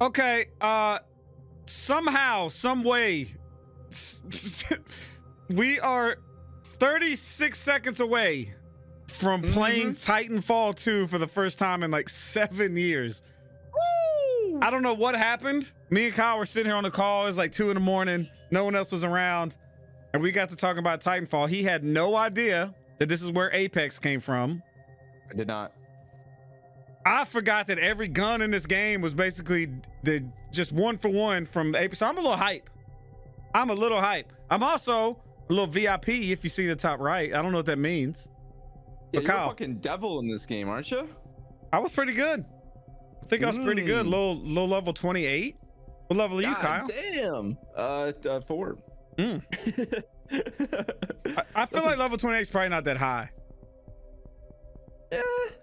Okay, uh somehow, some way we are 36 seconds away from playing Titanfall 2 for the first time in like 7 years. I don't know what happened. Me and Kyle were sitting here on the call. It was like 2 in the morning. No one else was around. And we got to talking about Titanfall. He had no idea that this is where Apex came from. I did not. I forgot that every gun in this game was basically the just one for one from Apex. So I'm a little hype. I'm a little hype. I'm also a little VIP if you see the top right. I don't know what that means. Yeah, But you're a Kyle- fucking devil in this game, aren't you? I was pretty good. I think I was pretty good. Mm. Low low level 28. What level are you, Kyle? Damn. Uh, uh four. Mm. I, I feel like level 28 is probably not that high. Yeah,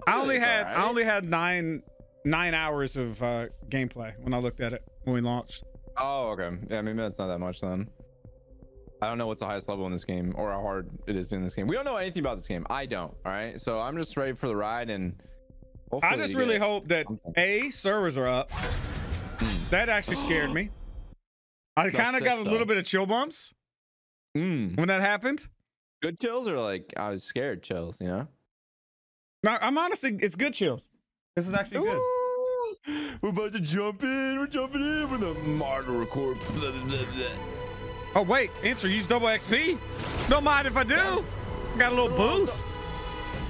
I only had alright. I only had nine nine hours of uh, gameplay when I looked at it when we launched. Oh, okay. Yeah, maybe that's not that much then. I don't know what's the highest level in this game or how hard it is in this game. We don't know anything about this game. I don't. All right. So I'm just ready for the ride and. I just really hope that something. a servers are up. That actually scared me. I kind of got a little bit of chill bumps Mm. when that happened. Good chills or like I was scared chills, you know? No, I'm honestly, it's good chills. This is actually good. Ooh, We're about to jump in. We're jumping in with a Marauder Corps. Blah, blah, blah, blah. Oh wait, enter use double XP. Don't mind if I do. Got a little boost.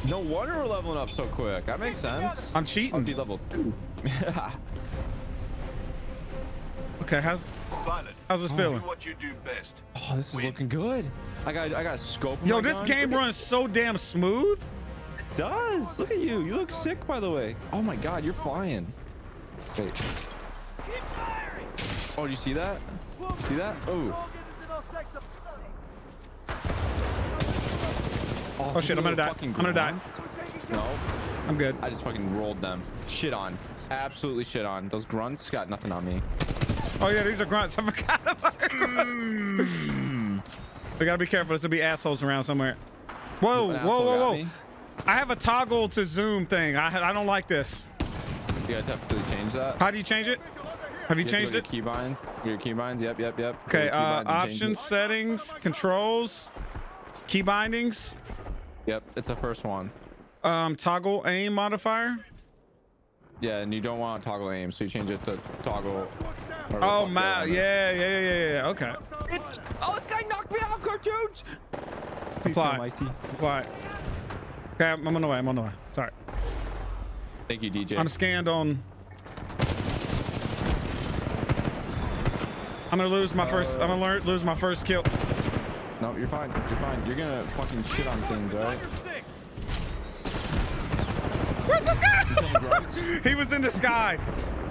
No wonder we're leveling up so quick. That makes sense. I'm I'll cheating. be level two. Okay, how's Pilot, how's this feeling? what you do best. oh, this is Win. looking good. I got I got a scope. Yo, my this gun. game runs so damn smooth. It does. Look at you. You look sick, by the way. Oh my God, you're flying. Wait. Oh, do you see that? You see that? Oh. Oh, shit, I'm gonna die. I'm gonna die. No, I'm good. I just fucking rolled them. Shit on. Absolutely shit on. Those grunts got nothing on me. Oh yeah, these are grunts. I forgot about the grunts. Mm. we gotta be careful. There's gonna be assholes around somewhere. Whoa, An whoa, whoa, got whoa! Me. I have a toggle to zoom thing. I I don't like this. You gotta have change that. How do you change it? Have you You have to changed go it? Your keybind. Your keybinds. Yep, yep, yep. Okay, to uh, keybinds and change options, settings, controls, key bindings, Yep, it's the first one. um, toggle aim modifier. Yeah, and you don't want to toggle aim, so you change it to toggle. Oh my, that one is. yeah, yeah, yeah, yeah, yeah. Okay, Oh, this guy knocked me out, cartoons. apply, apply. Okay, I'm on the way. I'm on the way. Sorry, Thank you, DJ. I'm scanned on. I'm gonna lose my first. I'm gonna learn, lose my first kill. no, you're fine. You're fine. You're gonna fucking shit on things, all right? Where's this guy? he was in the sky.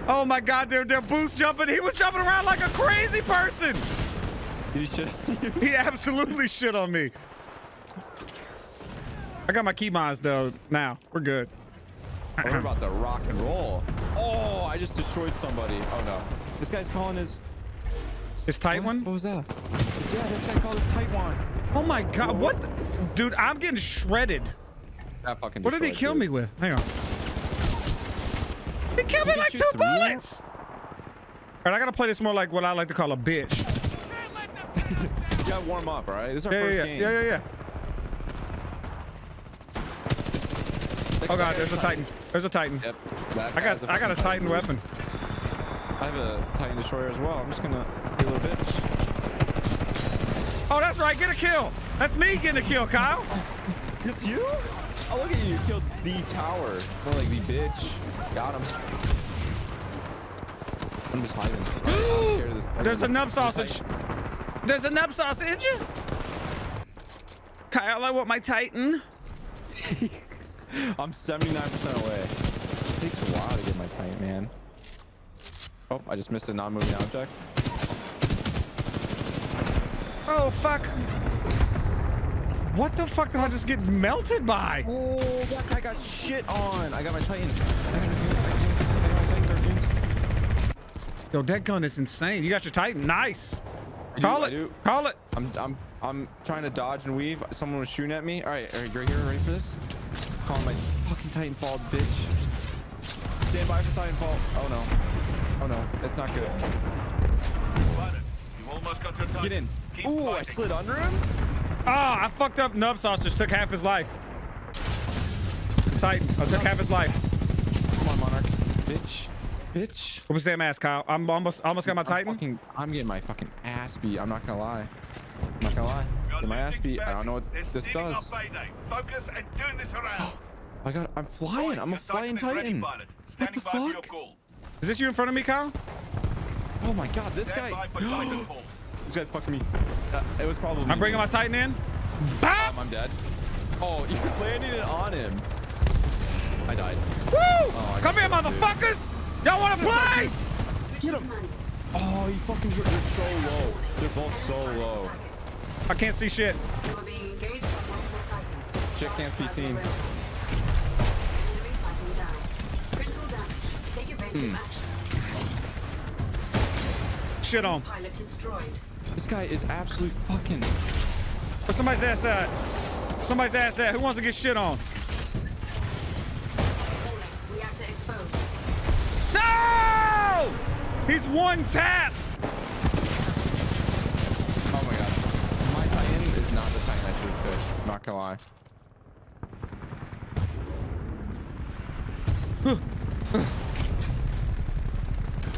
Oh my God, they're they're boost jumping. He was jumping around like a crazy person. You shit. He absolutely shit on me. I got my keybinds though. Now we're good. We're about to rock and roll. Oh, I just destroyed somebody. Oh no. This guy's calling his. Is tight What? one? What was that? Yeah, this guy called his Titan. Oh my God! What, the- dude? I'm getting shredded. That fucking. What did he kill dude. me with? Hang on. He killed me like two shoot through bullets. All right, I gotta play this more like what I like to call a bitch. You gotta warm up, all right? This is our Yeah, first yeah, game. yeah, yeah, yeah. Oh God, there's a Titan. There's a Titan. Yep. I got I got a Titan weapon. I have a Titan destroyer as well. I'm just gonna be a little bitch. Oh, that's right. Get a kill. That's me getting a kill, Kyle. It's you? Oh, look at you. You killed the tower. More like the bitch. Got him. I'm just hiding. I'm this. There's a nub sausage. There's a nub sausage. Kyle, I want my Titan. I'm 79% away. It takes a while to get my Titan, man. Oh, I just missed a non-moving object. Oh fuck. What the fuck did I just get melted by? Oh, that guy got shit on. I got my Titan. I got my Titan. I got my Titan cartoons. Yo, that gun is insane. You got your Titan. Nice. Do, Call it. Call it. I'm I'm I'm trying to dodge and weave. Someone was shooting at me. All right, all right, right here, ready for this? Calling my fucking Titanfall, bitch. Stand by for Titanfall. Oh no. Oh no, That's not good. You almost got your target. Get in. Keep Ooh, I slid under him. Oh, I fucked up. Nub sauce just took half his life. Titan, I took half his life. Come on, Monarch. Bitch. Bitch. What was that mask, Kyle? I'm almost almost got my I'm Titan. fucking- I'm getting my fucking ass beat. I'm not gonna lie. I'm not gonna lie. We are Get my ass beat. I don't know what They're this does. Focus and doing this around. I got. I'm flying. I'm a flying Titan. pilot. What the by for your fuck? Is this you in front of me, Kyle? Oh my god, this Stand guy. by this guy's fucking me. Uh, it was probably. I'm bringing my Titan in. Bop! Um, I'm dead. Oh, you landed it on him. I died. Woo! I Come here, this, motherfuckers! Y'all want to play? Get him. Oh, you fucking. They're so low. They're both so low. I can't see shit. You are being engaged by multiple Titans. Shit can't be seen. Enemy Titan down. Critical damage. Take evasive action. Shit on. This guy is absolutely fucking. Where's somebody's ass at? Somebody's ass at. Who wants to get shit on? Warning. Reactor exposed. No! He's one tap. Oh my god. My Titan is not the Titan I should have picked. I'm not gonna lie.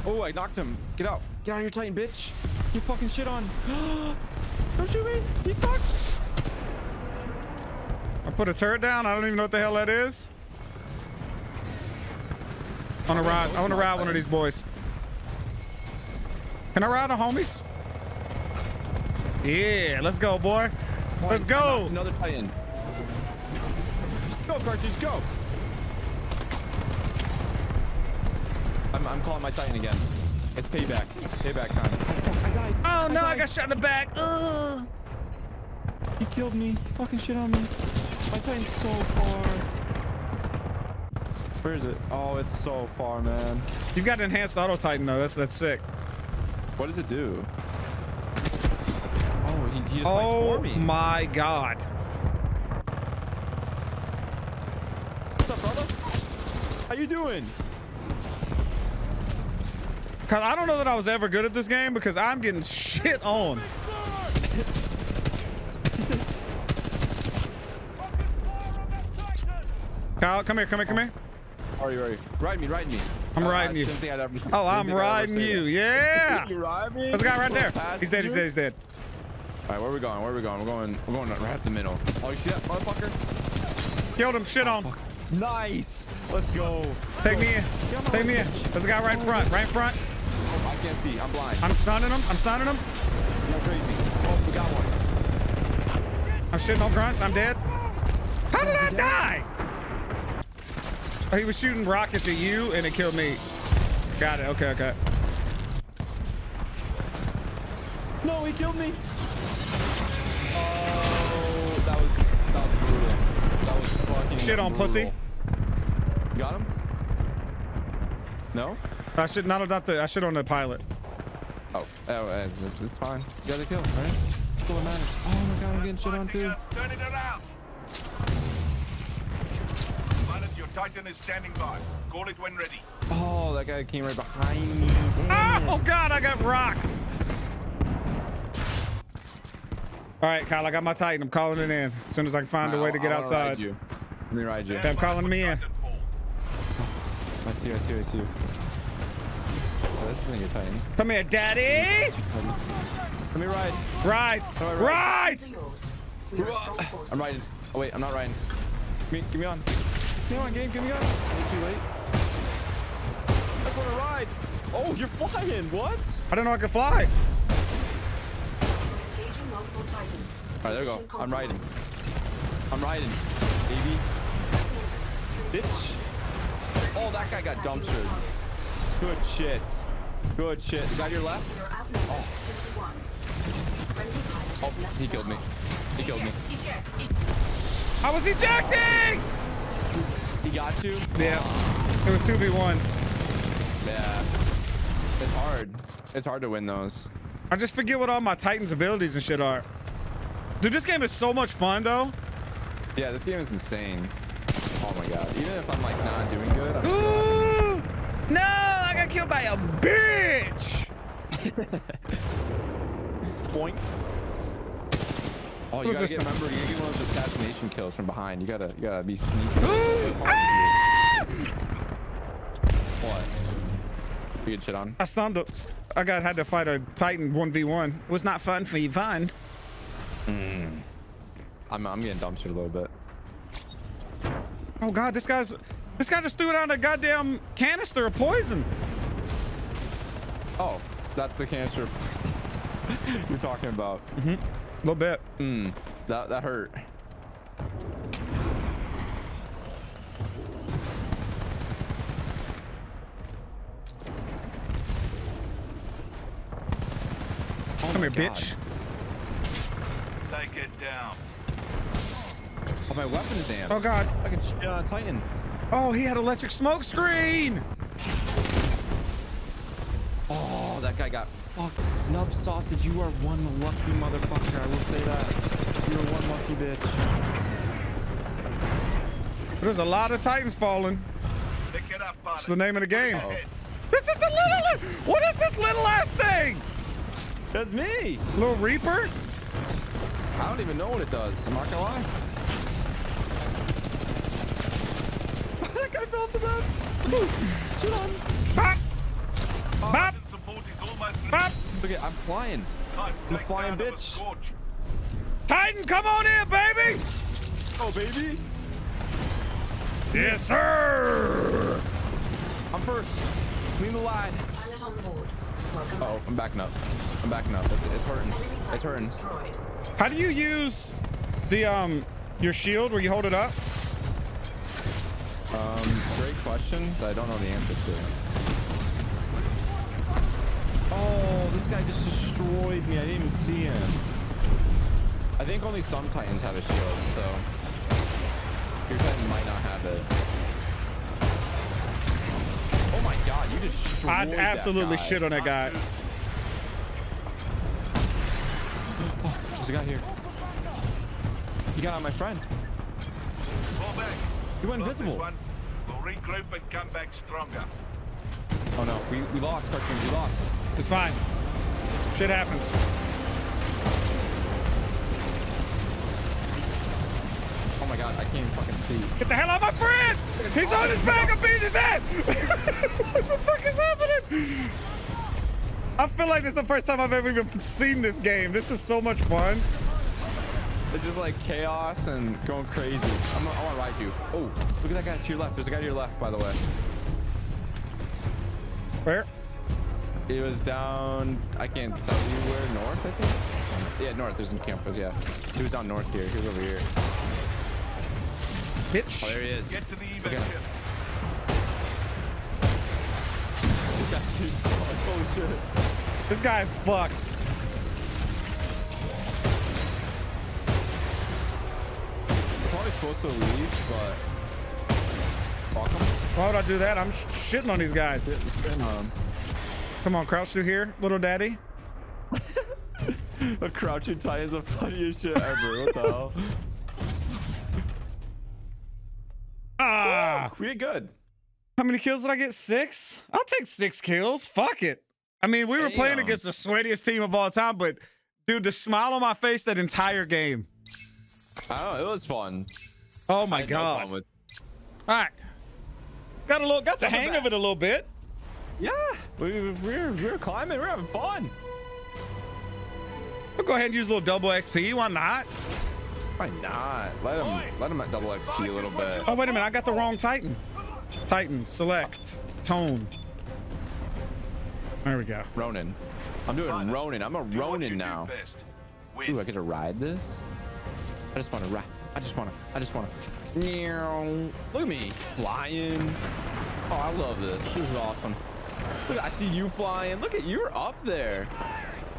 oh, I knocked him. Get out. Get out of your Titan, bitch. You fucking shit on. Don't shoot me. He sucks. I put a turret down. I don't even know what the hell that is. I want to ride. I want to ride one of these boys. Can I ride the homies? Yeah, let's go, boy. Let's go. knocked Another Titan. Go, cartridge, go. I'm, I'm calling my Titan again. It's payback. Payback time. I died. Oh no, I died. got shot in the back. Ugh. He killed me. Fucking shit on me. My Titan's so far. Where is it? Oh, it's so far, man. You've got enhanced auto titan though. That's that's sick. What does it do? Oh, he, he just Oh went for me. my god. What's up, brother? How you doing? Cause I don't know that I was ever good at this game because I'm getting shit on. Kyle, come here, come here, come here. Are you, are you? Ride me, ride me. I'm Uh, riding you. didn't I'd ever- Oh, I'm think I'd ever riding you. that. Yeah. You ride? There's a guy right there. Past He's dead, he's dead, he's dead. All right, where are we going? Where are we going? We're going. We're going right up the middle. Oh, you see that motherfucker? Killed him, shit on. Nice. Let's go. Take me in. Get on my Take me in. There's a guy right in front, right in front. Oh, I can't see. I'm blind. I'm stunning him. I'm stunning him. I'm crazy. Oh, we got one. I'm shitting on grunts. I'm dead. How did I die? Oh, he was shooting rockets at you and it killed me. Got it. Okay, okay. No, he killed me. Oh, that was that was brutal. That was fucking Shit on brutal. pussy. Got him? No? I should not have done the. I should on the pilot. Oh, oh, uh, it's, it's fine. You got the kill, right? That's all that matters. Oh my god, I'm getting shit on too. Turn it around. Pilot, your Titan is standing by. Call it when ready. Oh, that guy came right behind me. Oh god, I got rocked. All right, Kyle, I got my Titan. I'm calling it in as soon as I can find a way to get I wanna outside. Ride you. Let me ride you. Okay, I'm calling me in. I see you, I see you, I see you. Oh, this isn't your Titan. Come here, daddy. Let me ride. Ride, All right, ride. To yours. We are a strong force. I'm riding. Oh wait, I'm not riding. Give me, give me on. Give me on, game. Give me on. Is it too late? I just want to ride. Oh, you're flying. What? I don't know I can fly. Engaging multiple Titans. All right, there we go. I'm riding. I'm riding, baby. Bitch. Oh, that guy got dumpstered. Good shit. Good shit. The guy to your left? Oh. two to one. Friendly pilot Oh, he killed me. He killed me. Eject, eject. I was ejecting. He got you? Yeah, it was two v one. Yeah. It's hard. It's hard to win those. I just forget what all my Titans abilities and shit are. Dude, this game is so much fun though. Yeah, this game is insane. Oh my god. Even if I'm like not doing good, I'm still Ooh, no, I got killed by a bitch. Boink. Oh, you was gotta get, remember, you gotta get one of those assassination kills from behind. You gotta, you gotta be sneaky. Ah! what? You shit on? I stunned. a- I got had to fight a Titan one v one. It was not fun for you, fun. I'm, I'm getting dumpstered a little bit. Oh god, this guy's this guy just threw it out a goddamn canister of poison. Oh, that's the canister of poison you're talking about. A little bit. Mm, that that hurt. Come here, oh God. bitch. Take it down. Oh, my weapon is amped. Oh god. I can shit Titan. Oh, he had electric smoke screen. Oh, that guy got fucked. Nub sausage, you are one lucky motherfucker. I will say that. You're one lucky bitch. There's a lot of Titans falling. Pick it up, buddy. It's the name of the game. Uh-oh. This is the little. What is this little ass thing? That's me. Little Reaper? I don't even know what it does. I'm not gonna lie. that guy fell off the map. Shit on. Bop! Bop! Titan support is almost Bop! Look at, I'm flying. Nice I'm a flying takedown a bitch. Titan, come on in, baby! Oh, baby. Yes, sir! I'm first. Clean the line. Pilot on board. Welcome Oh. I'm backing up. I'm backing up. It's, it's hurting. It's hurting. How do you use the um your shield where you hold it up? Um, great question that I don't know the answer to. Oh, this guy just destroyed me. I didn't even see him. I think only some Titans have a shield, so your Titan might not have it. My god, you destroyed I'd that absolutely guy. shit on that guy. Oh, there's a guy here. You got on my friend. Fall back. He went invisible. We'll regroup and come back stronger. Oh no, we, we lost, cartoon. We lost. It's fine. Shit happens. My god, I can't even fucking see. Get the hell out of my friend! He's on his back, I'm beating his ass! what the fuck is happening? I feel like this is the first time I've ever even seen this game. This is so much fun. It's just like chaos and going crazy. I'm, I want to ride you. Oh, look at that guy to your left. There's a guy to your left, by the way. Where? He was down. I can't tell you where. North, I think. Yeah, north. There's in campus. Yeah, he was down north here. He was over here. Oh, there he is. Get to the evac Okay. ship. oh shit. This guy's fucked. We're probably supposed to leave, but fuck him. Why would I do that? I'm sh- shitting on these guys. Um, Come on, crouch through here, little daddy. a crouching tie is the funniest shit ever. What the hell? Ah! We did good. How many kills did I get? Six? I'll take six kills. Fuck it. I mean, we were playing against the sweatiest team of all time, but dude, the smile on my face that entire game. Oh. It was fun. Oh my had no god. with- All right. Got a little got the hang of it a little bit. Yeah, we, we're we're climbing. We're having fun. We'll go ahead and use a little double XP. Why not? Why not? Let him let him at double XP a little bit. Oh, wait a minute. I got the wrong Titan. Titan, select, tone. There we go. Ronin. I'm doing Pilot, Ronin. I'm a do Ronin now. best. Ooh, Win. I get to ride this? I just want to ride. I just want to. I just want to. Look at me flying. Oh, I love this. This is awesome. Look, I see you flying. Look at you're up there.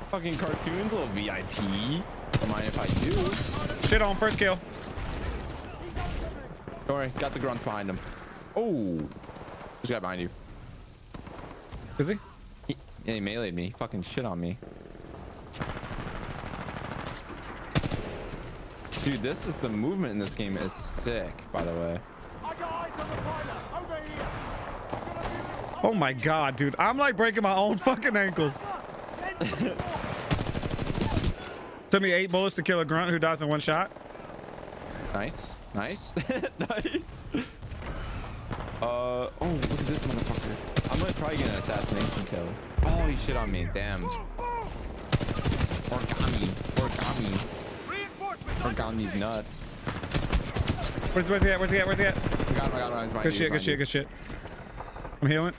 Fucking cartoons, little VIP. Don't mind if I do. Shit on first kill. Don't worry, got the grunts behind him. Oh, there's a guy behind you. Is he? He, yeah, he meleeed me. He fucking shit on me. Dude, this is the movement in this game is sick, by the way. Oh my god, dude. I'm like breaking my own fucking ankles. Took me eight bullets to kill a grunt who dies in one shot. Nice. Nice. nice. Uh, oh, look at this motherfucker. I'm gonna try to get an assassination kill. Oh, he shit on me. Damn. Origami. Origami. Origami's nuts. Where's, where's he at? Where's he at? Where's he at? I got him, I got him. Good shit, good shit, good shit. I'm healing.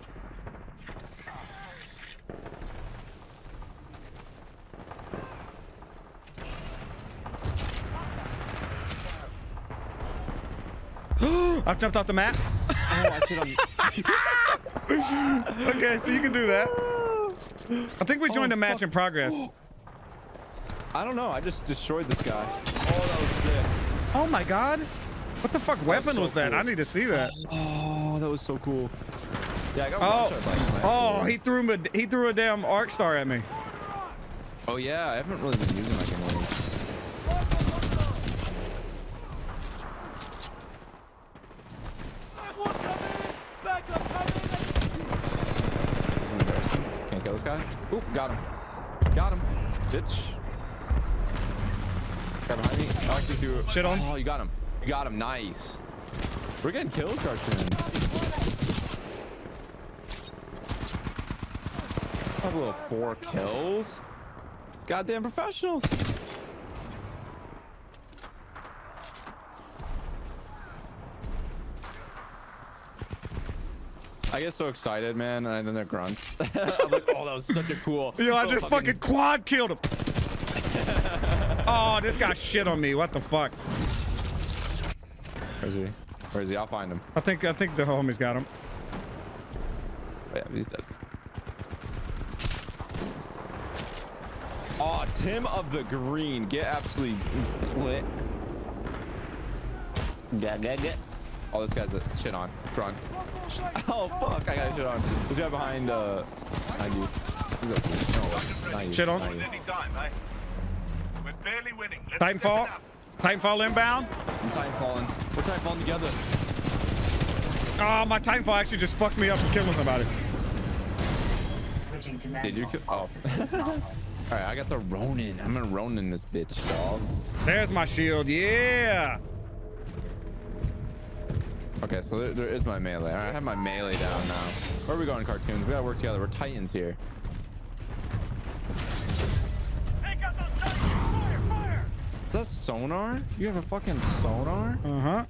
I've jumped off the map. behind you. I shit on Okay, so you can do that. I think we joined Oh, a match fuck. in progress. I don't know. I just destroyed this guy. Oh, that was sick. Oh my god. What the fuck weapon so was that? cool. I need to see that. Oh, that was so cool. Yeah, I got Oh, one shot by him, oh, he threw a, he threw a damn arc star at me. Oh yeah, I haven't really been using like an This is embarrassing. Can't kill this guy. Oop, got him. Got him. Bitch. Guy behind me. I like to Shit on. Oh, you got him. You got him. Nice. We're getting kills. Have a little four kills. It's goddamn professionals. I get so excited, man, and then they're grunts. I'm like, oh, that was such a cool. Yo, I just fucking quad killed him. oh, this guy shit on me. What the fuck? Where is he? Where is he? I'll find him. I think I think the homies got him. Oh, yeah, he's dead. Oh, Tim of the Green. Get absolutely lit. Get, get, get. Oh, this guy's a shit on. Run. Oh, fuck. I got shit on. This guy behind, uh, behind you. Who's up? No, not you, Shit on. not you. Any time, eh? We're barely winning. Let's Titanfall. get it up. Titanfall inbound. I'm time falling. We're time falling together. Oh, my Titanfall actually just fucked me up from killing somebody. Switching to Did you kill? Oh. All right, I got the Ronin. I'm gonna Ronin this bitch, dog. There's my shield. Yeah. Okay, so there, there is my melee. All right, I have my melee down now. Where are we going, cartoons? We gotta work together. We're titans here. Is that sonar? You have a fucking sonar? Uh huh.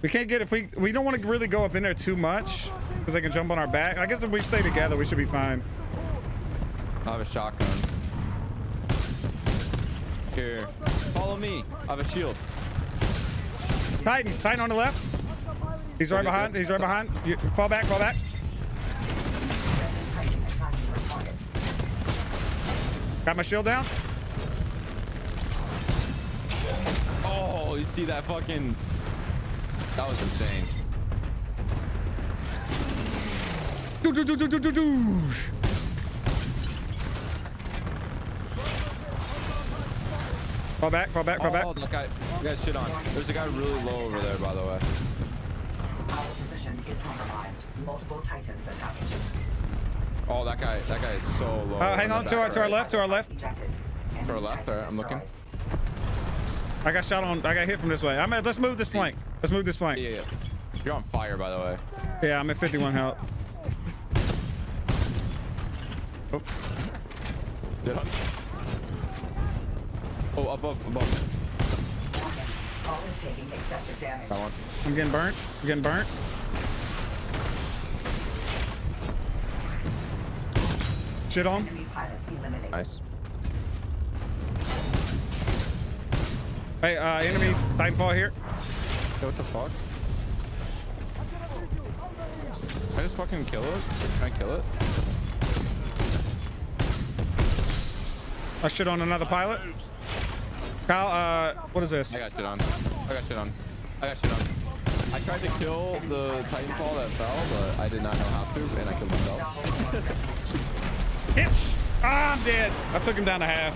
We can't get if we we don't want to really go up in there too much because they can jump on our back. I guess if we stay together, we should be fine. I have a shotgun. Here, follow me. I have a shield. Titan, Titan on the left. He's right behind. He's right behind. You, fall back. Fall back. Titan attacking your target. Got my shield down. Oh, you see that fucking? That was insane. Do do do do do do do. Fall back. Fall back. Fall back. Oh, that guy, that shit on. There's a guy really low over there, by the way. Our position is compromised. Multiple Titans attacking. Oh, that guy, that guy is so low. Uh, hang the on to back our to our left. To our left. To our left. Titan All right, I'm looking. I got shot on. I got hit from this way. I'm at. Let's move this flank. Let's move this flank. Yeah, yeah. You're on fire, by the way. Yeah, I'm at 51 health. Oh. Did I? Oh, above, above. All is taking excessive damage. I'm getting burnt. I'm getting burnt. Shit on. Enemy pilots eliminated. Nice. Hey, uh, enemy Titanfall here. Hey, what the fuck? Can I just fucking kill it? Can I kill it? I shit on another pilot. Kyle, uh, what is this? I got shit on. I got shit on. I got shit on. I tried to kill the Titanfall that fell, but I did not know how to, and I killed myself. Hitch! Ah, I'm dead. I took him down to half.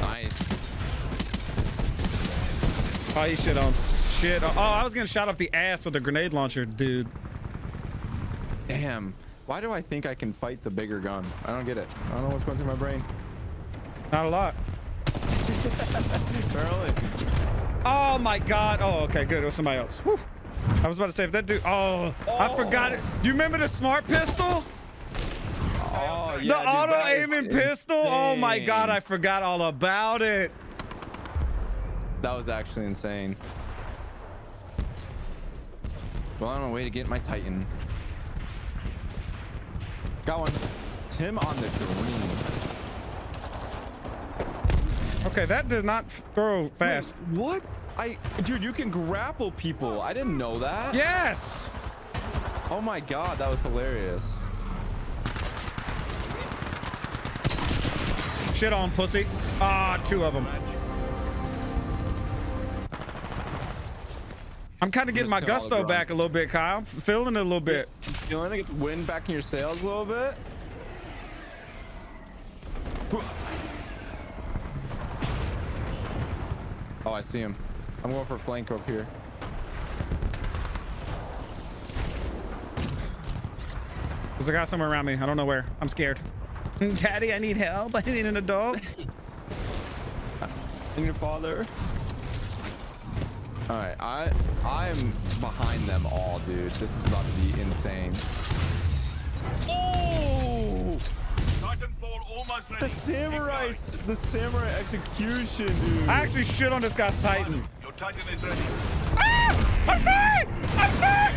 Nice. Oh, he shit on. Shit. Oh, I was getting shot up the ass with a grenade launcher, dude. Damn. Why do I think I can fight the bigger gun? I don't get it. I don't know what's going through my brain. Not a lot. Oh my god. Oh, okay, good. It was somebody else. Whew. I was about to say if that dude. Oh, I oh. forgot it. Do you remember the smart pistol? Oh, yeah, the auto aiming pistol? Oh my god, I forgot all about it. That was actually insane. Well, I'm on my way to get my Titan. Got one. Tim on the green. Okay, that did not throw fast. What? I, dude, you can grapple people. I didn't know that. Yes. Oh my god, that was hilarious. Shit on, pussy. Ah, two of them. I'm kind of getting my gusto back a little bit, Kyle. I'm feeling it a little bit. Feeling to get the wind back in your sails a little bit? Oh, I see him. I'm going for a flank up here. There's a guy somewhere around me. I don't know where. I'm scared. Daddy, I need help. I need an adult. And your father. All right, I I am behind them all, dude. This is about to be insane. Oh, Titanfall almost the ready. samurai, the samurai execution, dude. I actually shit on this guy's Titan. Your Titan is ready. Ah! I'm sorry! I'm sorry!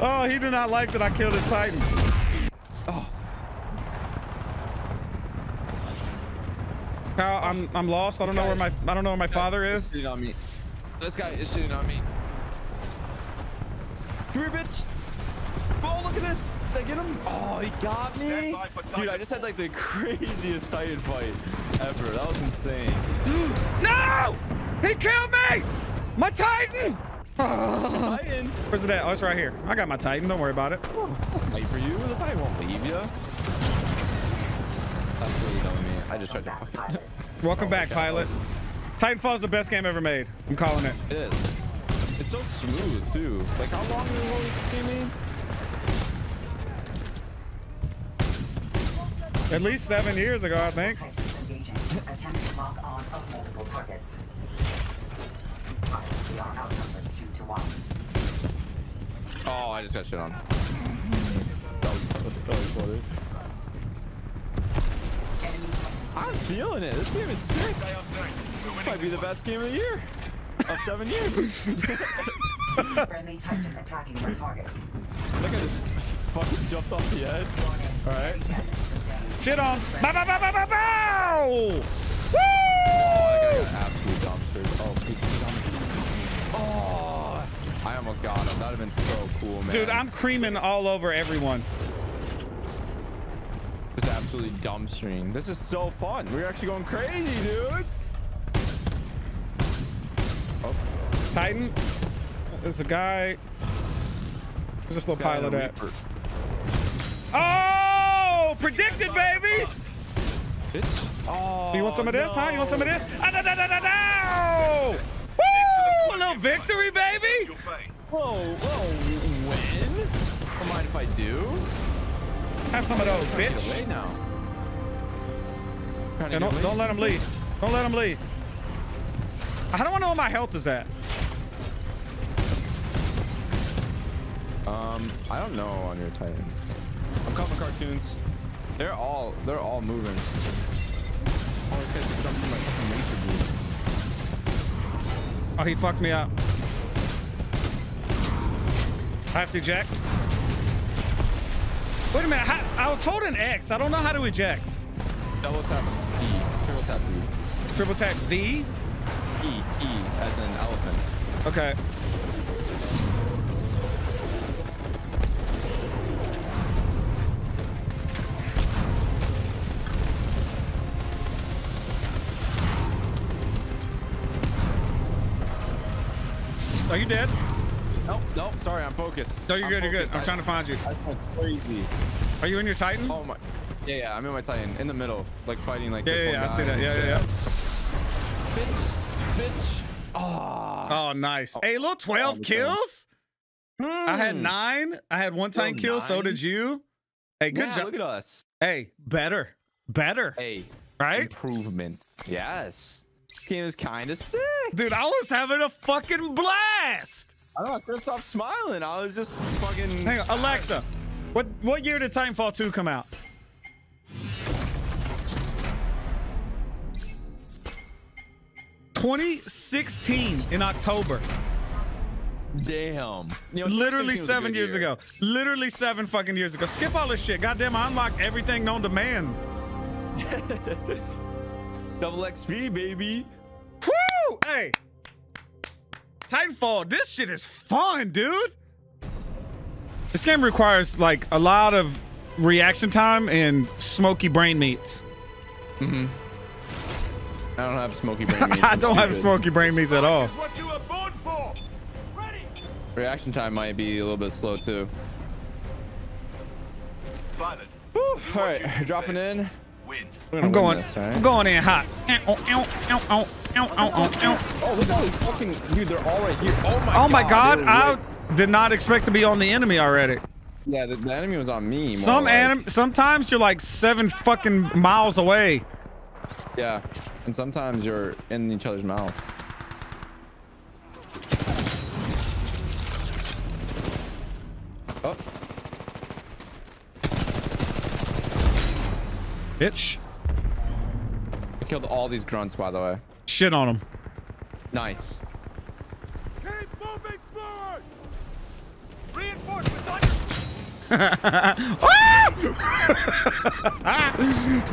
oh, he did not like that I killed his Titan. Oh, Kyle, I'm I'm lost. I don't know where my I don't know where my father is. sitting on me. This guy is sitting on me. Come here, bitch. Oh, look at this. Did I get him? Oh, he got me. Dude, I just had like the craziest Titan fight ever. That was insane. No! He killed me! My Titan! Titan. Where's it at? Oh, it's right here. I got my Titan. Don't worry about it. Wait for you. The Titan won't leave you. That's you telling me. I just tried to pilot. Welcome back, pilot. Titanfall is the best game ever made. I'm calling it. It is. It's so smooth too. Like how long was this game At least seven years ago, I think. Titans engaging. Lock on of multiple targets. We are outnumbered two to one. Oh, I just got shit on. That was, that was funny. I'm feeling it. This game is sick. Stay on deck. Might be the best game of the year. Of seven years. Friendly Titan attacking your target. Look at this. Fucking jumped off the edge. Alright. Shit on. Bow, bow, bow, bow, bow, bow! Oh, that guy got absolute dumpstered. Oh, please, please, on me. Oh, I almost got him. That would have been so cool, man. Dude, I'm creaming all over everyone. This is absolutely dumpstering. This is so fun. We're actually going crazy, dude. Oh, Titan. There's a guy. Where's this little pilot at? Reaper. Oh! Predicted, baby! Bitch. Oh, You want some of this, huh? You want some of this? Ah, no, no, no, no, no! Woo! A little victory, baby! Whoa, whoa, win? Don't mind if I do. Have some of those, Trying to get bitch. away now. Yeah, don't, don't let him leave. Don't let him leave. I don't want to know where my health is at. Um, I don't know on your Titan. I'm covering cartoons. They're all they're all moving. Oh, this guy's jumping like a laser beam. Oh, he fucked me up. I have to eject. Wait a minute. How, I was holding X. I don't know how to eject. Double tap E. Triple tap E. Triple tap V. E. E as an elephant. Okay. Are you dead? Nope, nope. Sorry, I'm focused. No, you're I'm good. You're good. I'm trying to find you. I, I went crazy. Are you in your Titan? Oh my. Yeah, yeah. I'm in my Titan in the middle, like fighting like. yeah, this yeah, one yeah. I see that. Yeah, yeah, yeah. Bitch, bitch. Ah. Oh, nice. Hey, little 12 the time. kills? I had Hmm. nine. I had one tank kill. So did you. Hey, good Yeah, job. Look at us. Hey, better, better, Hey, right? improvement. Yes. This game is kind of sick. Dude, I was having a fucking blast. I don't know. I couldn't stop smiling. I was just fucking. Hang on, Alexa. What what year did Titanfall 2 come out? Twenty sixteen in October. Damn. You know, Literally 2016 was a seven years year. ago. Literally seven fucking years ago. Skip all this shit. Goddamn, I unlocked everything known to man. Double XP, baby. Woo! Hey. Titanfall, this shit is fun, dude. This game requires like a lot of reaction time and smoky brain meats. Mm -hmm. I don't have smoky brain. meat. I don't have stupid. smoky brain meats at all. What you were born for. Reaction time might be a little bit slow too. Pilot. All right, dropping in. Win. I'm going. This, all right? I'm going in hot. Ow, ow, ow. Oh, look at all these fucking dude. They're all right here. Oh my. Oh my god! they're I did not expect to be on the enemy already. Yeah, the, the enemy was on me. Some like. anim. Sometimes you're like seven fucking miles away. Yeah, and sometimes you're in each other's mouths. Oh, Bitch. I killed all these grunts, by the way. Shit on them. Nice. Keep moving forward. Reinforcements on your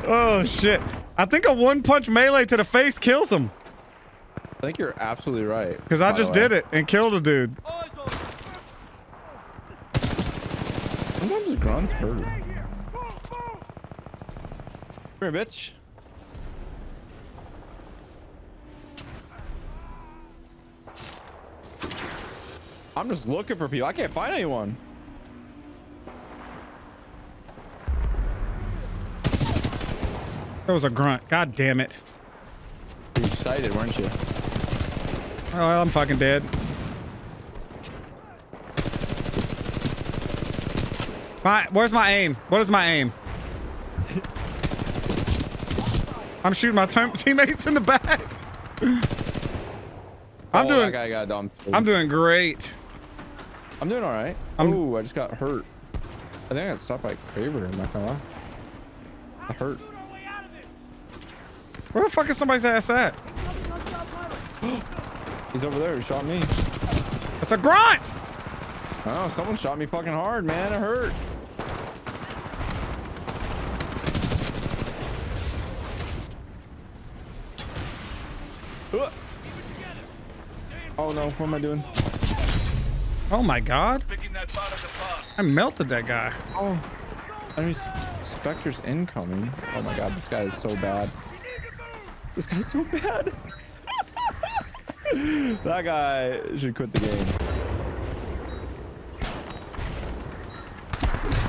Oh shit! I think a one punch melee to the face kills him. I think you're absolutely right. Cause I just did it and killed a dude. eyes on. Sometimes grunts hurt. Come here, bitch. I'm just looking for people. I can't find anyone. That was a grunt. God damn it. You were excited, weren't you? Oh, well, I'm fucking dead. My, where's my aim? What is my aim? I'm shooting my teammates in the back. I'm oh, doing. Guy got dumb. I'm doing great. I'm doing all right. I'm- Oh, I just got hurt. I think I got stopped by Kraber. I'm not gonna lie. I hurt. Where the fuck is somebody's ass at? He's over there. He shot me. It's a grunt. Oh, someone shot me fucking hard, man. It hurt. Oh no, what am I doing? Oh my god! Picking that part of the park. I melted that guy. Oh, enemy s- Spectre's incoming. Oh my god, this guy is so bad. This guy's so bad. that guy should quit the game.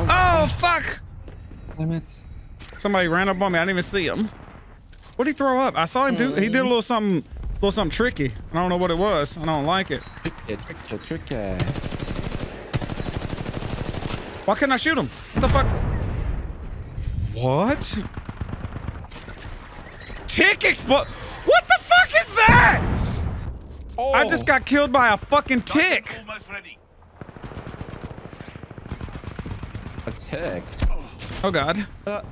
Oh fuck! Damn it. Somebody ran up on me. I didn't even see him. What did he throw up? I saw him do. He did a little something, little something tricky. I don't know what it was. I don't like it. Tricky, tricky, tricky. Why couldn't I shoot him? What the fuck? What? Tick explode. What the fuck is that? Oh, I just got killed by a fucking tick. A tick. Oh god. Uh,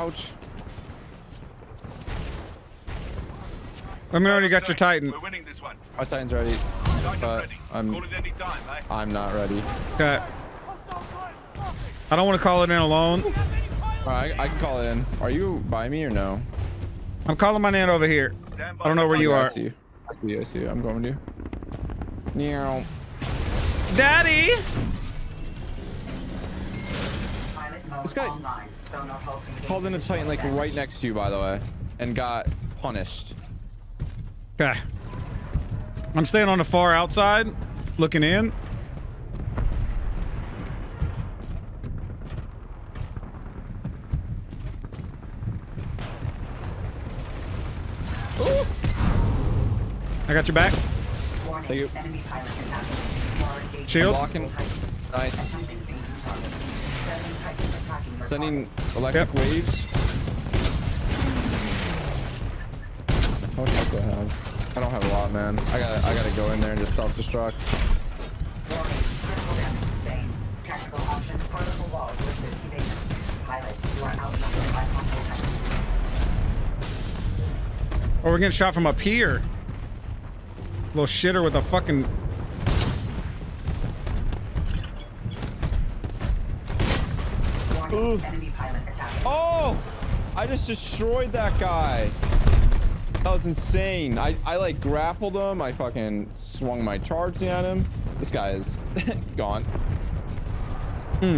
ouch. Let me know when you got your Titan. We're winning this one. My Titan's ready. Titan's But ready. I'm- Call it any time, eh? I'm not ready. Okay. I don't want to call it in alone. All right, I, I can call it in. Are you by me or no? I'm calling my nan over here. I don't know where you Okay, I are. see you. I see you. I see you. I'm going to you. Meow. Daddy! This guy online. Called in a Titan like right next to you, by the way, and got punished. Okay. I'm staying on the far outside, looking in. I got your back. Warning, Thank you. enemy pilot attacking. You are engaging Shield. multiple Blocking. Titans. Nice. Attempting engaging targets. Friendly Titan attacking your Sending electric Yep. waves. How much health do I have? I don't have a lot, man. I gotta, I gotta go in there and just self-destruct. Warning, critical damage sustained. Tactical option, particle wall to assist evasion. Pilot, you are outnumbered by hostile Titans. Oh, we're getting shot from up here. Little shitter with a fucking. Warning, enemy pilot attacking. Oh! I just destroyed that guy. That was insane. I, I like grappled him. I fucking swung my charging at him. This guy is gone. Hmm.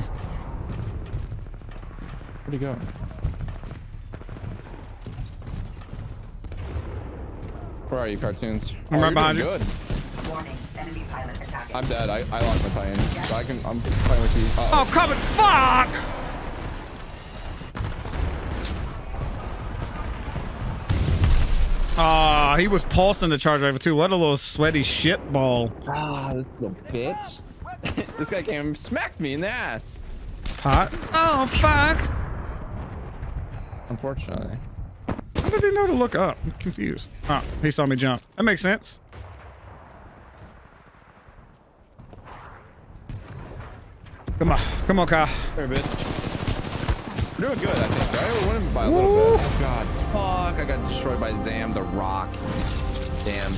Where'd he go? Where are you, cartoons? I'm right behind you. Good. Warning, enemy pilot attacking. I'm dead. I, I lost my Titan. So I can, I'm fighting with you. Uh-oh. Oh, come and fuck! Ah, he was pulsing the charge rifle too. What a little sweaty shit ball. Ah, this little bitch. this guy came and smacked me in the ass. Hot. Oh, fuck. Unfortunately. How did he know to look up? I'm confused. Oh, he saw me jump. That makes sense. Come on. Come on, Kyle. Here, bitch. We're doing good, I think, right? We're winning by a little bit. Oh, God. Fuck. I got destroyed by Zam, the rock. Damn.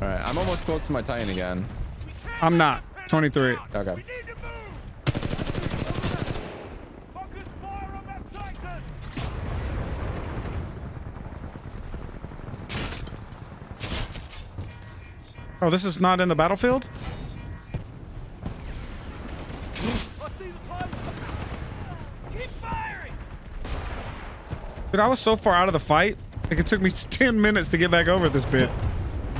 All right. I'm almost close to my Titan again. I'm not. 23. Okay. Focus fire on that Titan! Oh, this is not in the battlefield? I see the pilot! Keep firing! Dude, I was so far out of the fight. Like, it took me 10 minutes to get back over this bit.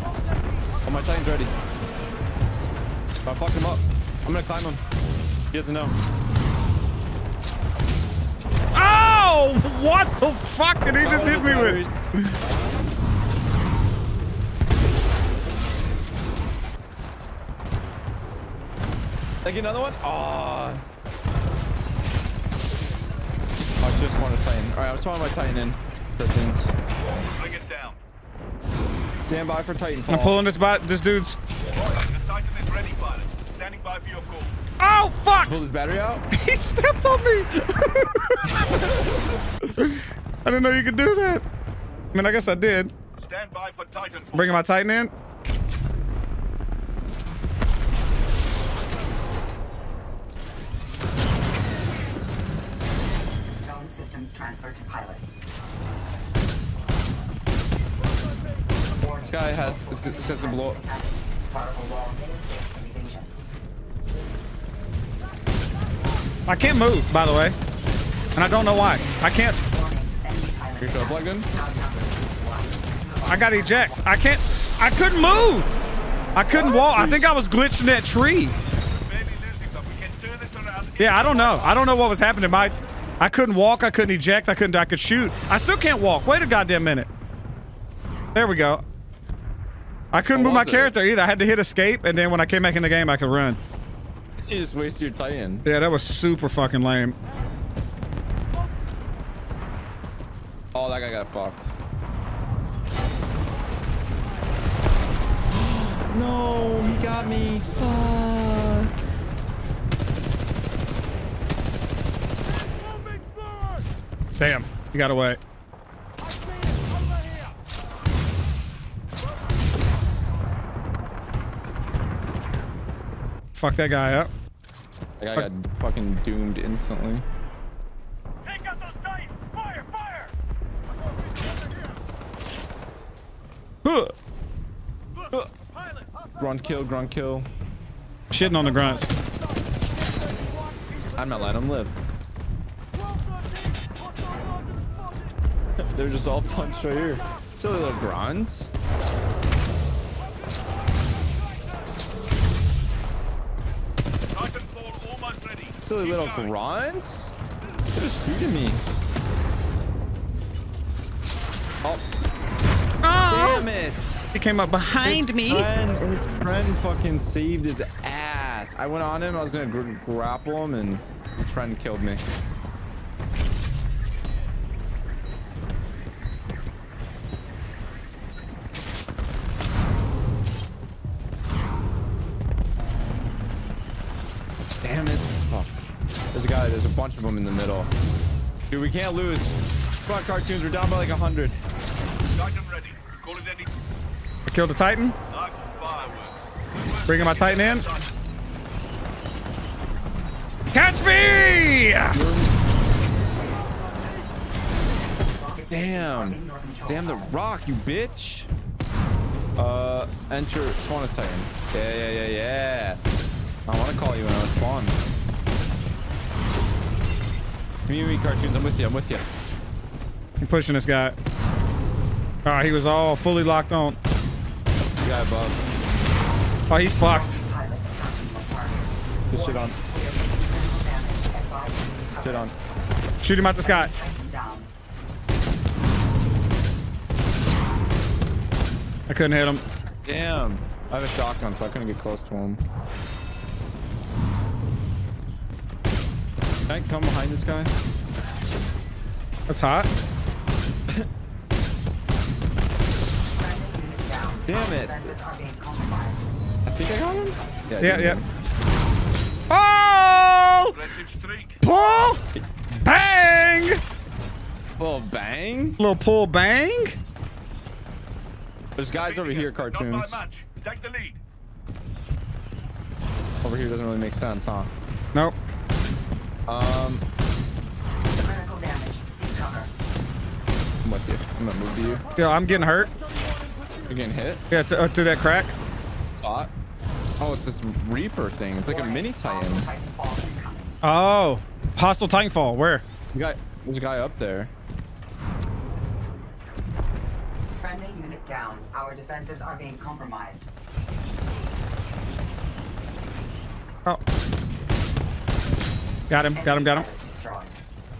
Oh, my Titan's ready. If I fuck him up. I'm gonna climb him. He doesn't know. Oh! What the fuck did he just hit me with? Get another one? Oh. I just want a Titan. All right, I'm spawning my Titan in. Cartoons. Bring it down. Stand by for Titanfall. I'm pulling this bot. This dude's. The Titan is ready, pilot. Standing by for your call. Oh fuck! Pull his battery out. He stepped on me. I didn't know you could do that. I mean, I guess I did. Stand by for Titan. Bringing my Titan in. Systems transferred to pilot. This guy has. This, this guy's gonna blow up. Attacking. Particle wall may assist in evasion. I can't move, by the way, and I don't know why. I can't. Warning, enemy pilot You're still plugged in? outnumbered two to one. I got eject. I can't. I couldn't move. I couldn't walk. I think I was glitching that tree. Barely losing, but we can turn this around. Yeah, I don't know. I don't know what was happening. My, I couldn't walk. I couldn't eject. I couldn't. I could shoot. I still can't walk. Wait a goddamn minute. There we go. I couldn't What move my it? character either. I had to hit escape, and then when I came back in the game, I could run. You just wasted your Titan. Yeah, that was super fucking lame. Oh, that guy got fucked. no, he got me. Fuck. Moving forward! Damn, he got away. I see it! Over here! Fuck that guy up. That guy got fucking doomed instantly. Take out those Titans! Fire! Fire! Huh. Look! Pilot! Grunt kill, grunt kill. Shitting on the grunts. I'm not letting him live. They're just all punched right here. Silly little grunts. Titanfall almost. Silly Keep little going. grunts. They're just shooting me. Oh, Oh, damn it. he came up behind his me. Friend, his friend fucking saved his ass. I went on him. I was gonna gr grapple him, and his friend killed me. Bunch of them in the middle. Dude, we can't lose. Come on, cartoons. We're down by like a hundred. Titan ready. Call it any. I killed a Titan. Bringing my Titan in. Catch me! Damn. Damn the rock, you bitch. Uh, enter spawn as Titan. Yeah, yeah, yeah, yeah. I want to call you when I spawn. It's me and me cartoons. I'm with you. I'm with you. I'm pushing this guy. All right, he was all fully locked on. Guy above. Oh, he's fucked. Pilot attacking your target. Good shit on. Critical damage. Advise you Shit on. Shoot him out the sky. I couldn't hit him. Damn. I have a shotgun, so I couldn't get close to him. Can I come behind this guy? That's hot. Friendly unit down. Damn it. Defenses are being compromised. I think I got him. I Yeah, yeah. Oh! Pull! Bang! Little bang. Little pull bang? There's guys over here, cartoons. much. Take the lead. Over here doesn't really make sense, huh? Nope. Um, Critical damage. Seek cover. I'm with you. I'm gonna move to you. Yo, I'm getting hurt. You're getting hit. Yeah, uh, through that crack. It's hot. Oh, it's this Reaper thing. It's like a mini Titan. Hostile Titanfall. Oh. Hostile Titanfall. Where? You got there's a guy up there. Friendly unit down. Our defenses are being compromised. Oh. Got him. Got him. Got him.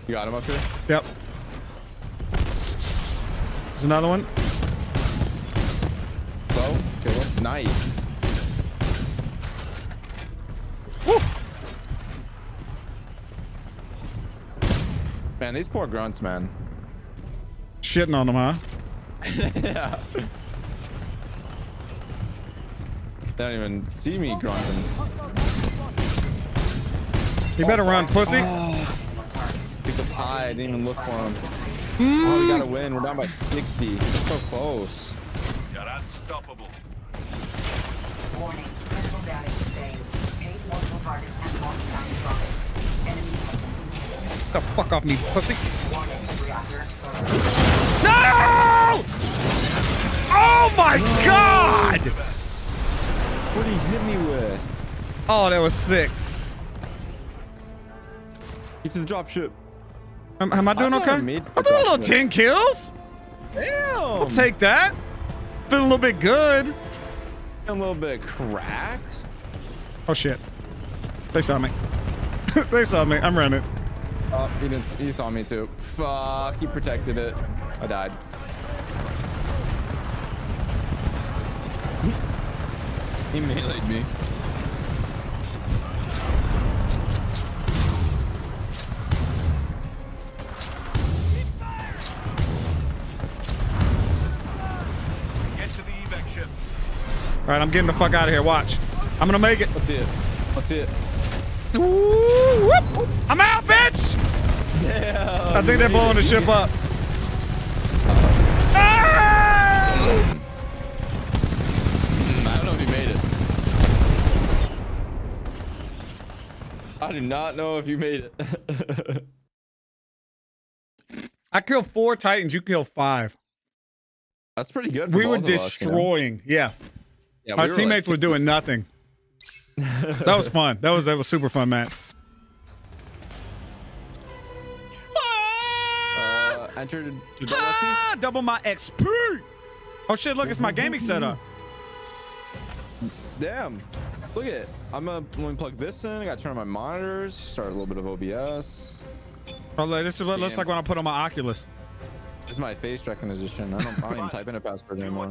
You got him up here. Yep. There's another one. Low. Kill him. Nice. Woo. Man, these poor grunts, man. Shitting on them, huh? yeah. They don't even see me grunting. You better run, pussy. Pick up high. I didn't even look for him. Hmm. Oh, we gotta win. We're down by 60. We're so close. You're unstoppable. Warning. Critical damage sustained. Paid multiple targets and launched down rockets. Enemy Get the fuck off me, pussy. Warning. Reactor. No! Oh my god! What did he hit me with? Oh, that was sick. Get to the drop ship. Am, am I doing I okay? made I'm doing a little 10 kills. Damn. I'll take that. Feeling a little bit good. a little bit cracked. Oh shit. They saw me. they saw me. I'm running. Oh, he didn't. He saw me too. Fuck. He protected it. I died. he meleeed me. All right, I'm getting the fuck out of here. Watch. I'm gonna make it. Let's see it. Let's see it. Ooh. I'm out, bitch. Yeah. I think they're blowing the ship up. Ah! Hmm, I don't know if you made it. I do not know if you made it. I killed four titans. You killed five. That's pretty good. We were of us, destroying. Yeah. Yeah, Our we were, like, teammates were doing nothing. that was fun. That was that was super fun, man. Uh, enter to, to double Ah, double my XP. Oh shit! Look, it's my gaming setup. Damn. Look at it. I'm gonna let me plug this in. I gotta turn on my monitors. Start a little bit of OBS. Oh, look, this is what looks like when I put on my Oculus. This is my face recognition. I don't, I don't even type in a password Do anymore.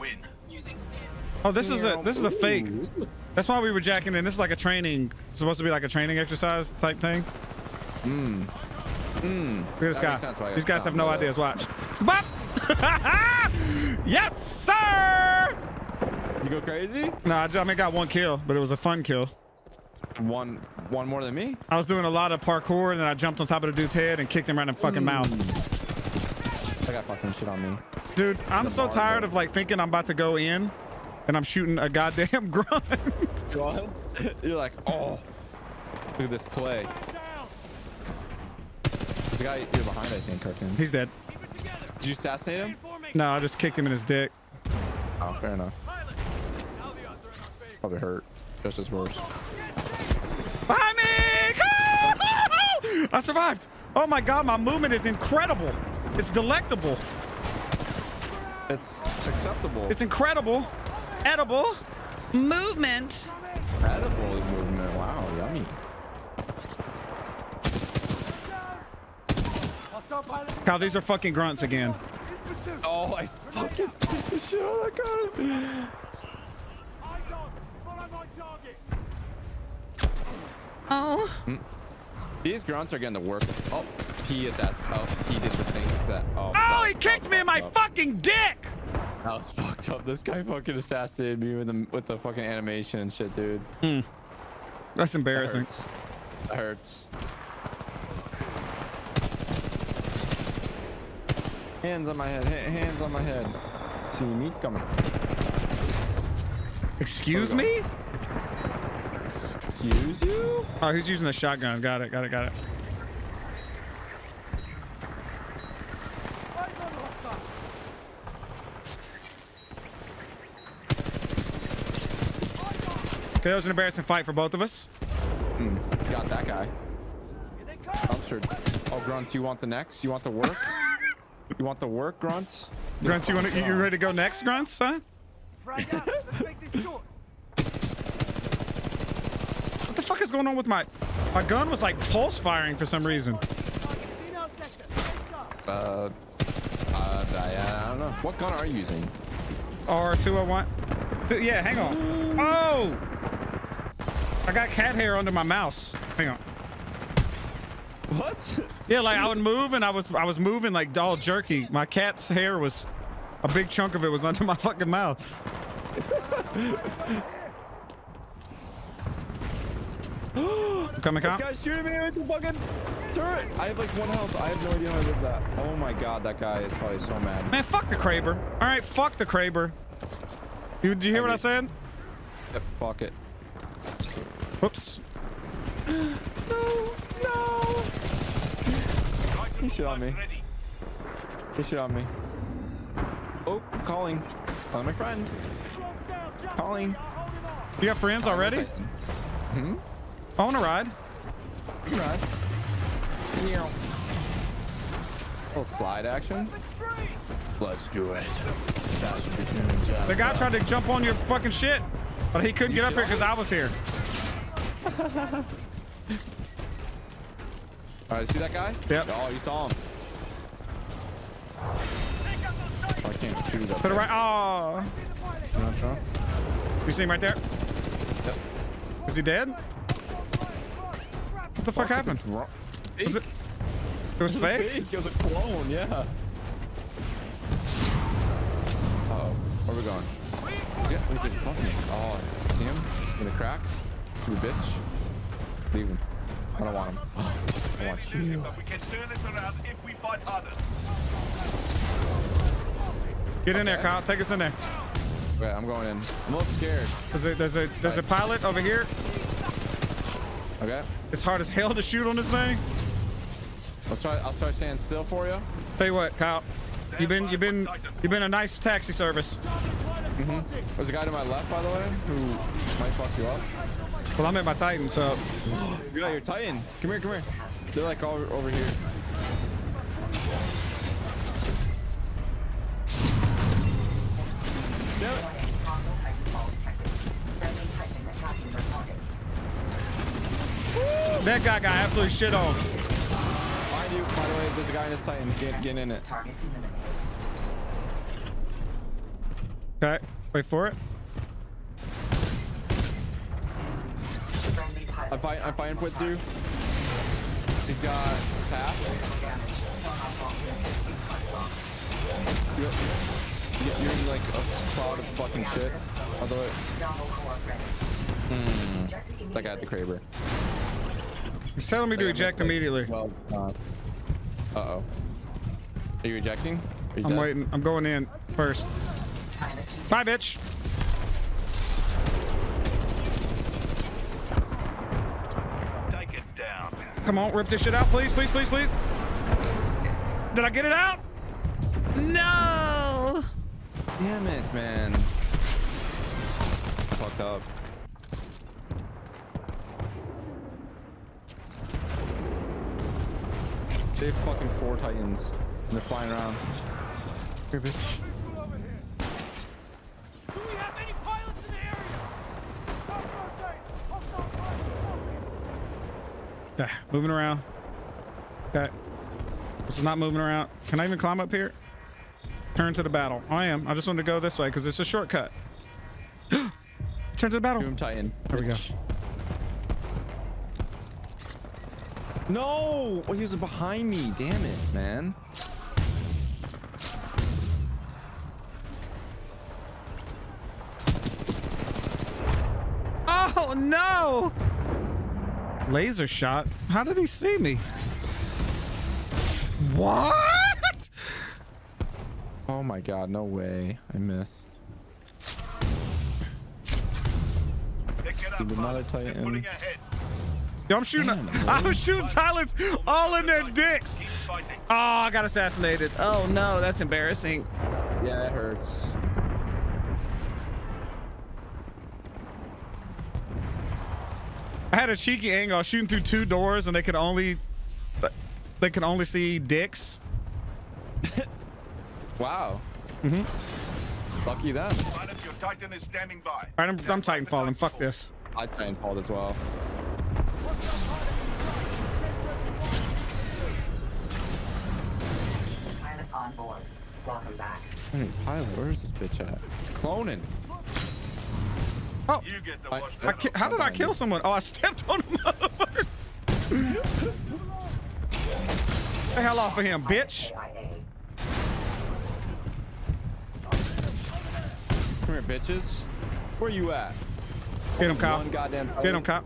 What you do best. Win. Oh, this is a this is a fake. Ooh, this is- That's why we were jacking in. This is like a training, supposed to be like a training exercise type thing. Mm. Mm. Look at this That guy. makes sense why I These guys have no caught, ideas. Watch. Bop! yes, sir. You go crazy? No, I, ju- I mean, I got one kill, but it was a fun kill. One, one more than me. I was doing a lot of parkour, and then I jumped on top of the dude's head and kicked him right in the fucking mouth. I got fucking shit on me. Dude, I'm so tired of like thinking I'm about to go in, and I'm shooting a goddamn grunt. What? You're like, oh, look at this play. There's a guy you're behind, I think, Cartoon. He's dead. Did you assassinate him? No, I just kicked him in his dick. Oh, fair enough. Probably hurt. Just as worse. Behind me! I survived. Oh my god, my movement is incredible. It's delectable. It's acceptable. It's incredible. Edible. Movement. Edible movement. Wow, yummy. Kyle, these are fucking grunts again. Oh, I fucking did the shit on that guy. Oh. Mm. These grunts are getting to work. Oh, he is that. Oh, he did the thing that. Oh, Oh, that he kicked me in my up. fucking dick. That was fucked up. This guy fucking assassinated me with the with the fucking animation and shit, dude. Hmm. That's That embarrassing. hurts. That hurts. Hands on my head. ha- Hands on my head. See me coming. Excuse Hold on. me? Excuse you? Oh, he's using the shotgun. Got it, got it, got it. Okay, that was an embarrassing fight for both of us. Hmm. Got that guy. Dumpstered. Oh, grunts, you want the next? You want the work? you want the work, grunts? Grunts, you want to, you ready to go next, Grunts, huh? What the fuck is going on with my... My gun was like pulse firing for some reason. Uh, uh, I, I don't know. What gun are you using? R201. Dude, yeah, hang on. Oh! I got cat hair under my mouse. Hang on. What? Yeah, like I would move and I was I was moving like all jerky. My cat's hair was a big chunk of it was under my fucking mouth. I'm coming, This guy's shooting me with the fucking turret. I have like one health. I have no idea how I did that. Oh my god, that guy is probably so mad. Man, fuck the Kraber. All right, fuck the Kraber. You, do you hear what I said? Yep, fuck it. Whoops. No, no. He shit on me. Ready. He shit on me. Oh, calling. Calling my friend. Calling. You got friends already? Hmm? I want to ride. You can ride. Meow. Little slide action. Let's do it. The guy tried to jump on your fucking shit, but he couldn't get up here because I was here. All right, see that guy? Yep. Oh, you saw him. I can't shoot up. Put it right. Oh. Not sure. you see him right there? Yep. Is he dead? What the fuck happened? Wrong. Was it? It was fake. It was a clone, yeah. Uh oh, where are we going? Is it, is it fucking? Oh, see him in the cracks? Stupid bitch. Leave him. I don't want him. I want Lose him, you. but we can turn this around if we fight harder. Get in there, Okay. Kyle. Take us in there. Wait, I'm going in. I'm a little scared. There's a there's a there's a pilot over here. Okay. It's hard as hell to shoot on this thing. I'll try. I'll try staying still for you. Tell you what, Kyle. You've been you've been you've been a nice taxi service. Mhm. There's a guy to my left, by the way, who might fuck you up. Well, I'm at my Titan, so Yeah, you're Titan. Come here, come here. They're like all over here. That guy got absolutely shit on. Behind you, by the way, there's a guy in his Titan. Get, get in it. Okay, wait for it. I'm fighting, I'm fighting with you. He's got path. Damage. Somehow lost your safety target loss. You're, you're in like a cloud of fucking shit. Although, ready. hmm, like I had the Kraber. He's telling me to Like, I missed, eject like, immediately. 12 shots. Uh-oh. Are you ejecting? Are you I'm dead? waiting. I'm going in first. Bye, bitch. Take it down. Come on, rip this shit out, please, please, please, please. Did I get it out? No. Damn it, man. Fucked up. They have fucking four titans. And they're flying around. Here, bitch. Do we have any pilots in the area? Stop rotate! Hostile pilot Okay, ah, moving around. Okay. This is not moving around. Can I even climb up here? Turn to the battle. I am. I just want to go this way because it's a shortcut. Turn to the battle. Doom Titan. There we go. bitch. No! Oh, he was behind me. Damn it, man. Oh no! Laser shot. How did he see me? What? Oh my god, no way. I missed. Pick it up. Dude, another They're Titan. Pulling ahead. Yo, I'm shooting. Damn, I'm shooting Titans all in their dicks. Oh, I got assassinated. Oh no, that's embarrassing. Yeah, that hurts. I had a cheeky angle. Shooting through two doors, and they could only they could only see dicks. Wow. Mm-hmm. Lucky them. Pilot, your standing by. All right, I'm, I'm Titan falling. Fuck this. I Titan fault as well. Pilot on board. Welcome back. Hey, pilot, where's this bitch at? He's cloning. Oh, You get to I- watch I how did I kill someone? Oh, I stepped on a motherfucker. the hell off of him, bitch. Come here, bitches. Where you at? Get him, Kyle. One goddamn Get him, cop.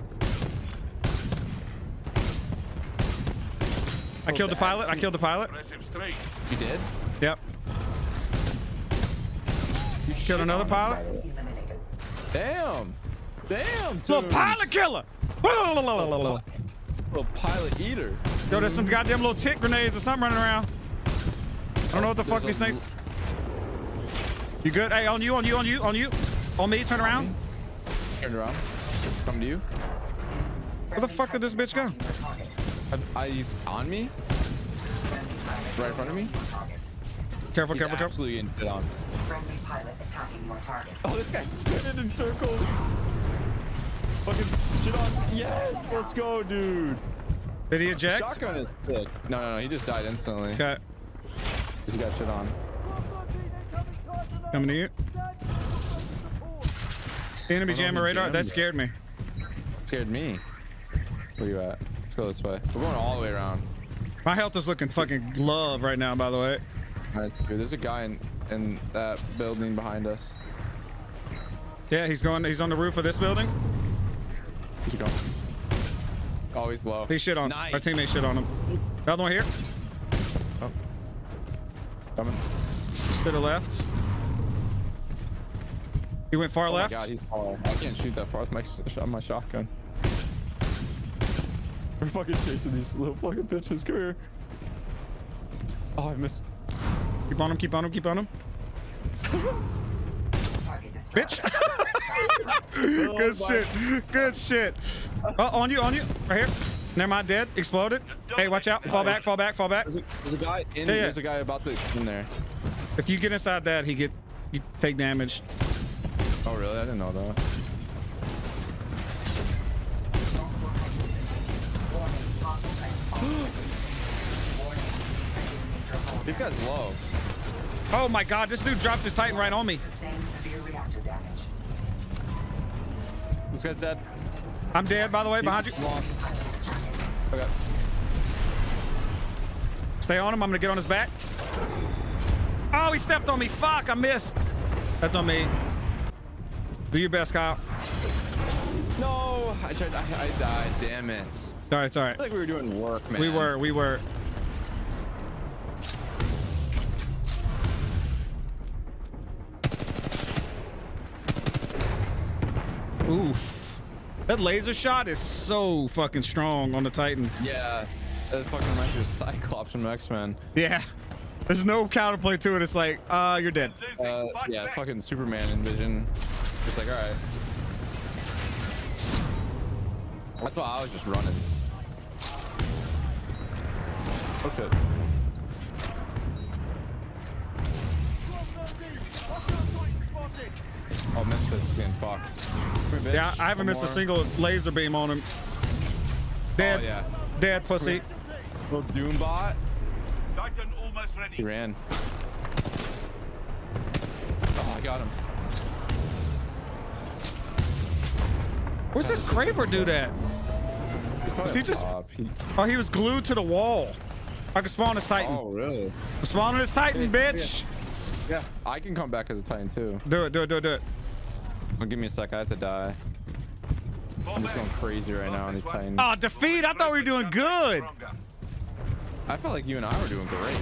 I killed the pilot. I killed the pilot. You did? Yep. You Killed another pilot? by the way. Eliminated. Damn. Damn, Little dude. pilot killer. Little pilot eater. Yo, there's some goddamn little tick grenades or something running around. I don't know what the fuck these things. You good? Hey, on you, on you, on you, on you. On me, turn around. Turn around. Come to you. Where the fuck did this bitch go? Your. I, I, he's on me? Right in front of me? your target. Careful, He's careful, careful. absolutely getting shit on. Friendly pilot attacking your target. Oh, this guy's spinning in circles. Fucking shit on. Yes, let's go, dude. Did he eject? Shotgun is sick. No, no, no. He just died instantly. Okay, 'Cause He got shit on. coming to you. Enemy jammer radar. jammed That scared me. Scared me. Where you at? Let's go this way. We're going all the way around. My health is looking fucking love right now, by the way. Nice, dude. There's a guy in, in that building behind us. Yeah, he's going. He's on the roof of this building. Where'd you go? Oh, he's low. He shit on. Nice. Our teammate shit on him. Another one here. Oh. Coming. Just to the left. He went far Oh left. my god, he's far. I can't shoot that far with my, my shotgun. We're fucking chasing these little fucking bitches. Come here. Oh, I missed. Keep on him. Keep on him. Keep on him. Bitch. Good oh shit. Good shit. Oh, on you. On you. Right here. Never mind. Dead. Exploded. Hey, watch out. Fall back. Fall back. Fall back. There's a, there's a guy in. Yeah, yeah. There's a guy about to in there. If you get inside that, he get you take damage. Oh really? I didn't know that. These guys low. Oh my god, this dude dropped his Titan right on me. Sustained severe reactor damage. This guy's dead. I'm dead, by the way, behind you. Okay. Stay on him. I'm gonna get on his back. Oh, he stepped on me. Fuck, I missed. That's on me. Do your best, Kyle. No, I tried. I, I died. Damn it. All right, it's all right. I feel like we were doing work, man. We were, we were. Oof. That laser shot is so fucking strong on the Titan. Yeah. That fucking reminds me of Cyclops from X Men. Yeah. There's no counterplay to it. It's like, uh, you're dead. Uh, yeah, fucking Superman in Vision. Just like, all right. That's why I was just running. Oh shit. Oh, Misfits is getting fucked. Come here, bitch. Yeah, I haven't One missed a single laser beam on him. Dead. Oh, yeah. Dead pussy. Little Doombot. Titan almost He ran. Oh, I got him. Where's this Kraber dude at? Probably he just- Oh, he was glued to the wall. I can spawn his Titan. Oh, really? I'm spawning his Titan, Yeah, bitch. Yeah. I can come back as a Titan too. Do it, do it, do it, do it. Well, give me a sec. I have to die. I'm just going crazy right now on these Titans. Oh, defeat. I thought we were doing good. I felt like you and I were doing great.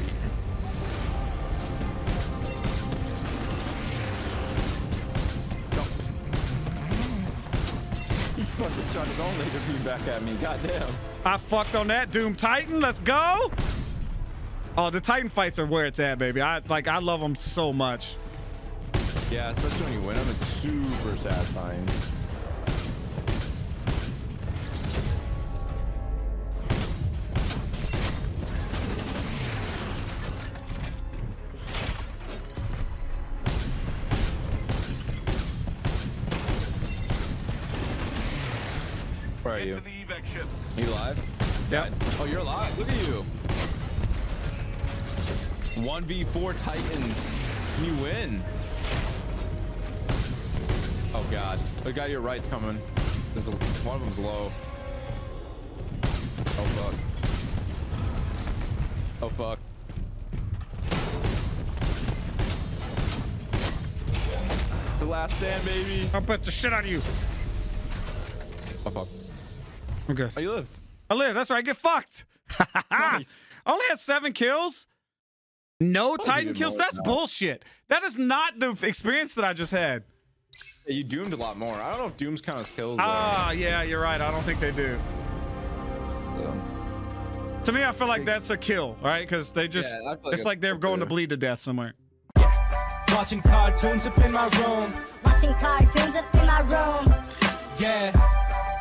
Shot laser beam back at me. Goddamn. I fucked on that Doom Titan. Let's go. Oh, the Titan fights are where it's at, baby. I like I love them so much. Yeah, especially when you win them, it's super satisfying. Yep. Oh, you're alive. Look at you. 1v4 Titans. You win? Oh, God. The guy to your right's coming. There's a, one of them's low. Oh, fuck. Oh, fuck. It's the last stand, baby. I'll bet the shit out of you. Oh, fuck. Okay. Oh, you lived. I live. That's right. Get fucked. Nice. I only had seven kills. No Titan kills. That's than bullshit. That is not the experience that I just had. Yeah, you doomed a lot more. I don't know if dooms count as kills. though. Ah, yeah, you're right. I don't think they do. So. To me, I feel like that's a kill, right? Because they just, yeah, like it's like they're it's going to bleed to death somewhere. Watching cartoons up in my room. Watching cartoons up in my room. Yeah.